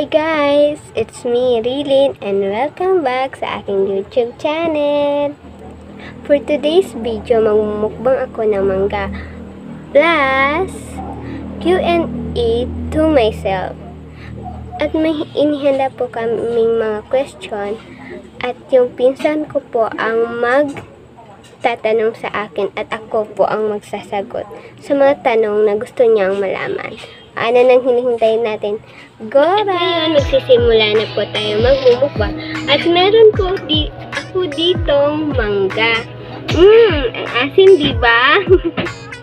Hi guys! It's me, Rilin, and welcome back sa aking YouTube channel. For today's video, magmumukbang ako ng mangga plus Q&A to myself. At may inihanda po kaming mga question at yung pinsan ko po ang magtatanong sa akin at ako po ang magsasagot sa mga tanong na gusto niyang malaman. Ano nang hinihintay natin? Gora! At ngayon, magsisimula na po tayo magmumukbang. At meron po di, ako ditong mangga. Mmm, ang asin, di ba?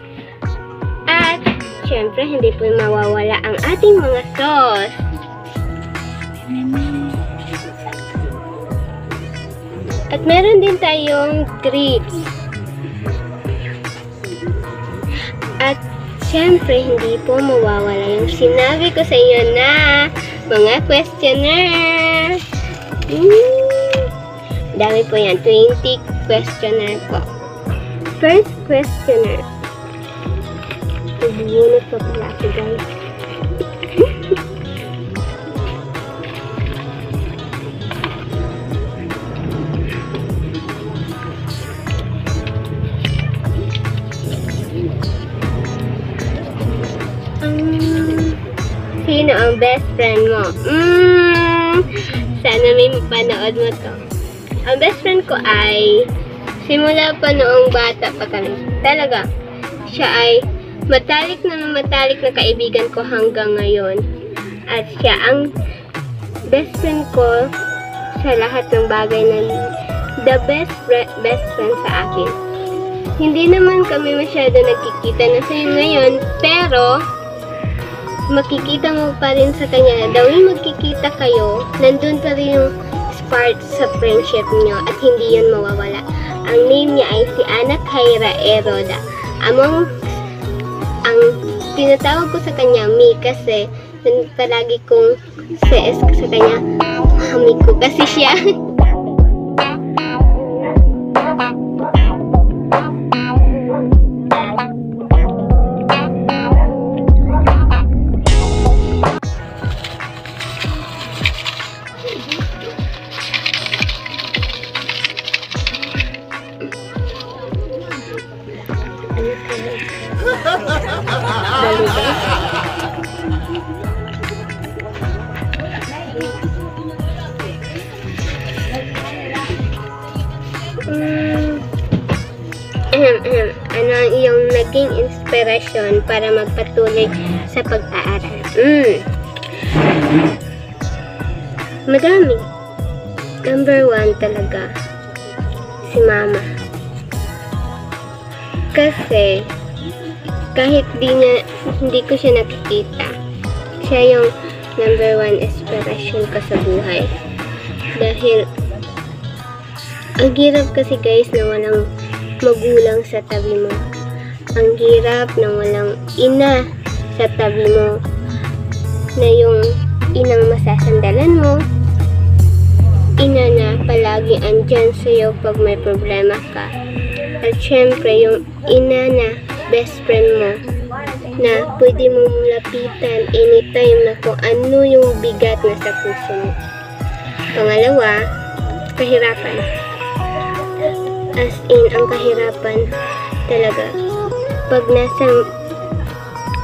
At, syempre, hindi po mawawala ang ating mga sauce. At meron din tayong grapes. Syempre, hindi po mawawala yung sinabi ko sa inyo na mga questionnaire. Mm. Dami po yan. 20 questionnaire po. First questionnaire. Nagbunot pa pala ako guys. Sino ang best friend mo? Mm, sana may mapanood mo to. Ang best friend ko ay simula pa noong bata pa kami. Talaga. Siya ay matalik na matalik na kaibigan ko hanggang ngayon. At siya ang best friend ko sa lahat ng bagay na the best best friend sa akin. Hindi naman kami masyado nagkikita na sa ngayon, pero makikita mo pa rin sa kanya. Dawin magkikita kayo, nandun pa rin yung spark sa friendship niyo at hindi yun mawawala. Ang name niya ay si Ana Kyra Eroda. Among ang tinatawag ko sa kanya Mi kasi palagi kong CS ko sa kanya Mami ko kasi siya. Ahem. Ano ang iyong naging inspirasyon para magpatuloy sa pag-aaral? Mm. Madami. Number one talaga, si mama. Kasi, kahit di niya, hindi ko siya nakikita, siya yung number one inspiration ko sa buhay. Dahil, ang hirap kasi guys na walang magulang sa tabi mo. Ang hirap na walang ina sa tabi mo. Na yung inang masasandalan mo. Ina na palagi andyan sa'yo pag may problema ka. At syempre yung ina na best friend mo na pwede mong lapitan anytime na kung ano yung bigat na sa puso mo. Pangalawa, kahirapan as in ang kahirapan talaga. Pag nasa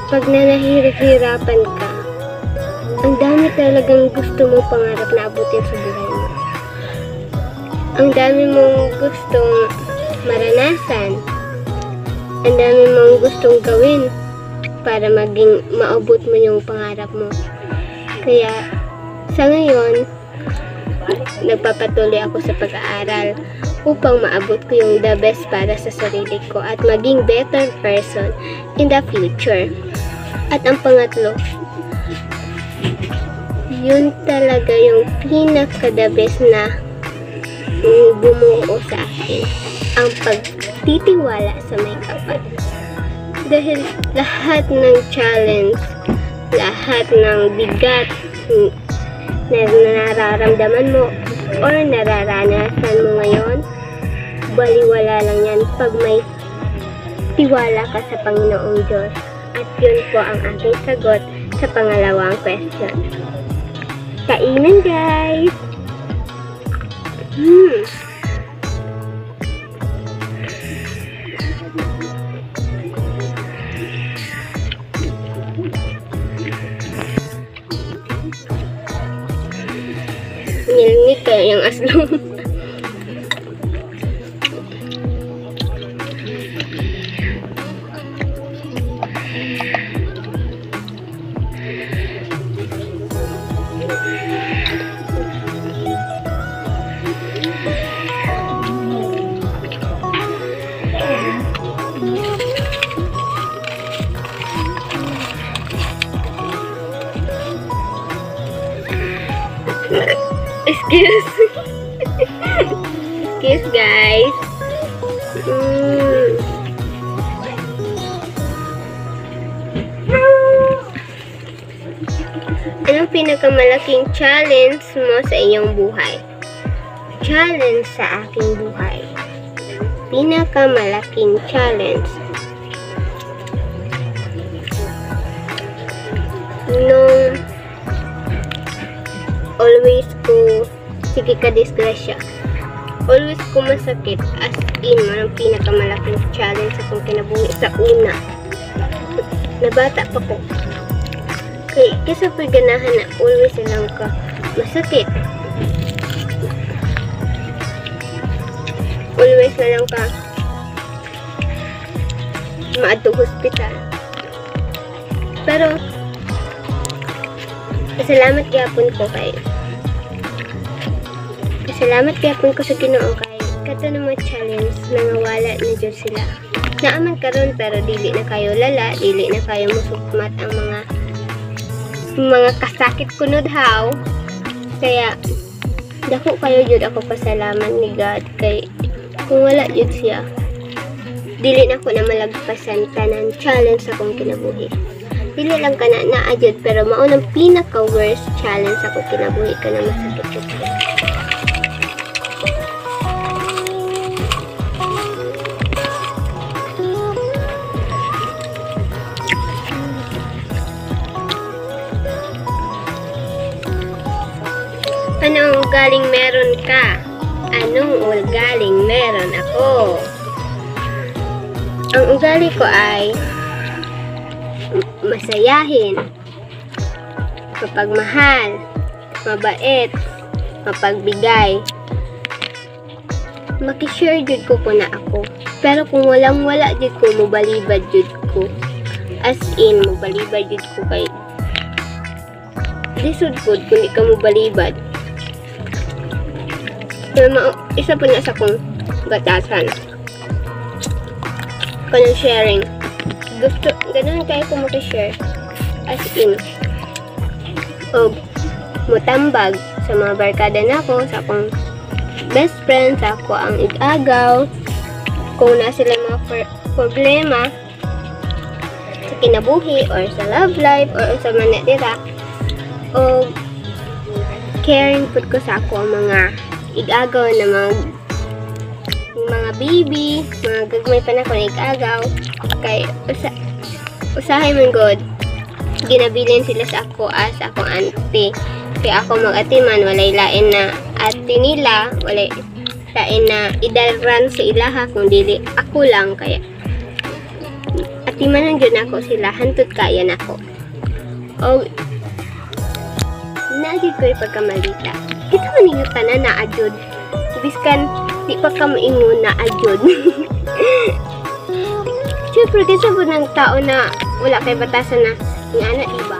pag nanahihirapan ka ang dami talagang gusto mo pangarap na abutin sa buhay mo. Ang dami mong gustong maranasan. Ang dami mong gustong gawin para maging maabot mo yung pangarap mo. Kaya sa ngayon nagpapatuloy ako sa pag-aaral upang maabot ko yung the best para sa sarili ko at maging better person in the future. At ang pangatlo, yun talaga yung pinaka the best na bumuo sa akin. Ang pagtitiwala sa may kapal. Dahil lahat ng challenge, lahat ng bigat na nararamdaman mo or nararanasan mo ngayon, baliwala lang yan pag may tiwala ka sa Panginoong Diyos. At yun po ang aking sagot sa pangalawang question. Kainan, guys! Excuse. Excuse, guys. Mm. Anong pinakamalaking challenge mo sa iyong buhay? Challenge sa aking buhay. Pinakamalaking challenge. Nung always ko sige ka disgrasya. Always ko masakit as in ang pinakamalaking challenge sa kong kinabuhi sa una. Nabata pa ko. Kay kisa ko'y ganahan na always lang ka masakit. Always na lang ka maadto hospital. Pero Salamat gyapon ko kay Salamat gyapon ko sa Ginoo kay kato na mga challenge nangawala na jud sila. Naaman karon pero dili na kayo lala, dili na kayo musukmat ang mga mga kasakit kunod haw. Kaya dako kayo jud ako pasalamat ni God kay kung wala jud siya dili na ko na malagpasan tanan challenge sa akong kinabuhi dili lang ka na naadjud pero maunang pinaka worst challenge ako kinabuhi ka na masakit ko. Anong galing meron ka? Anong ugaling meron ako? Ang ugali ko ay masayahin, mapagmahal, mabait, mapagbigay. Makishare jud ko ko na ako. Pero kung walang wala jud ko, mubalibad jud ko. As in, mubalibad jud ko kay Lisod ko kung di ka mubalibad. Pero isa pa na sa kong batasan. Kanang sharing gusto, ganun kayo ko makishare. As in, o mutambag sa mga barkada na ko, sa akong best friend, sa ako ang igagaw, kung na sila mga problema sa kinabuhi or sa love life or sa man dira o caring pud ko sa ako ang mga igagaw na mga mga baby, mga gagmay pa na ko na igagaw kay usa usahay man god ginabilin sila sa ako as akong auntie. Kaya ako mag-ati man walay lain na ate nila walay lain na idaran sa ilaha kung dili ako lang kaya ati man ang yun ako sila hantod kaya nako. O naagid ko yung pagkamalita. Kita man yung tanan na adjud biskan di pa ka maingon na Siyempre, kasi po ng tao na wala kay batasan na nga na iba.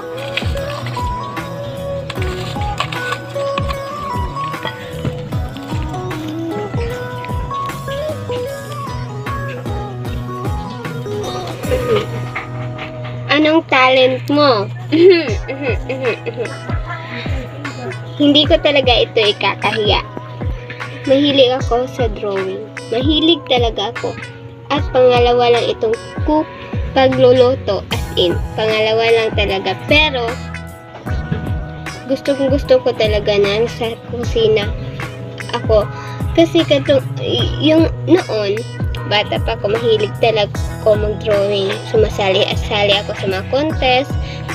Anong talent mo? Hindi ko talaga ito ikakahiya. Mahilig ako sa drawing. Mahilig talaga ako. At pangalawa lang itong cook pagluluto as in. Pangalawa lang talaga. Pero, gusto kong gusto ko talaga na sa kusina ako. Kasi katong, yung noon, bata pa ako, mahilig talaga ako mag-drawing. Sumasali-asali ako sa mga contest.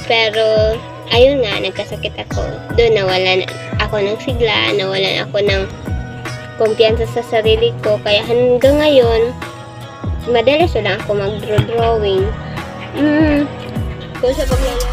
Pero, ayun nga, nagkasakit ako. Doon nawalan ako ng sigla, nawalan ako ng kumpiyansa sa sarili ko. Kaya hanggang ngayon, madalas na lang ako mag-drawing. Mm, kung sa paglalaro